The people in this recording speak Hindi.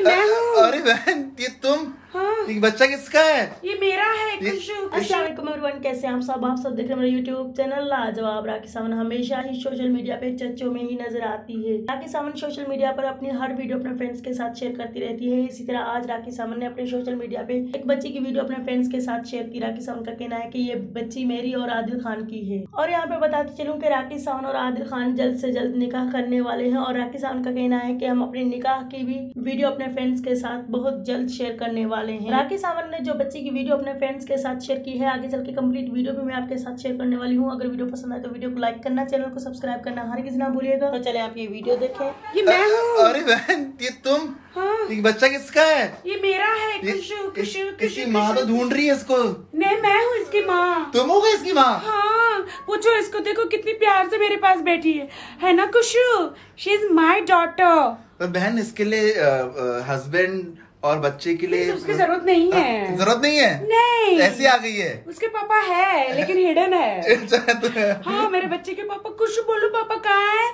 ये मैं हूँ। अरे बहन ये तुम हाँ। ये बच्चा किसका है? ये मेरा एवरीवन कैसे हैं आप सब? आप सब देख रहे हैं मेरा यूट्यूब चैनल लाजवाब राखी सावन हमेशा ही सोशल मीडिया पे चर्चों में ही नज़र आती है। राखी सावन सोशल मीडिया पर अपनी हर वीडियो अपने फ्रेंड्स के साथ शेयर करती रहती है। इसी तरह आज राखी सावन ने अपने सोशल मीडिया पे एक बच्ची की वीडियो अपने फ्रेंड्स के साथ शेयर की। राखी सावन का कहना है कि ये बच्ची मेरी और आदिल खान की है। और यहाँ पे बताती चलूँ कि राखी सावन और आदिल खान जल्द से जल्द निकाह करने वाले हैं। और राखी सावन का कहना है कि हम अपने निकाह की भी वीडियो अपने फ्रेंड्स के साथ बहुत जल्द शेयर करने वाले हैं। राखी सावन ने जो बच्ची की वीडियो अपने फ्रेंड्स के साथ शेयर की है। आगे चल के कंप्लीट वीडियो भी मैं आपके साथ शेयर करने वाली हूँ। अगर वीडियो पसंद आए तो वीडियो को लाइक करना चैनल को सब्सक्राइब करना हर किसी ना भूलिएगा। तो चले आप ये वीडियो देखें। ये मैं हूँ। अरे बहन ये तुम? हाँ। ये बच्चा किसका है? ये मेरा है खुशू इसकी माँ तो ढूंढ रही है इसको। नहीं मैं हूँ इसकी माँ। तुम हो गए इसकी माँ? हाँ। पूछो इसको देखो कितनी प्यार से मेरे पास बैठी है। है ना Khushu she is my daughter बहन इसके लिए हस्बैंड और बच्चे के लिए उसकी ज़रूरत नहीं हाँ, है। ज़रूरत नहीं है? नहीं। ऐसी आ गई है। उसके पापा है लेकिन हिडन है। अच्छा, तो- हाँ मेरे बच्चे के पापा कुछ बोलो पापा कहाँ है?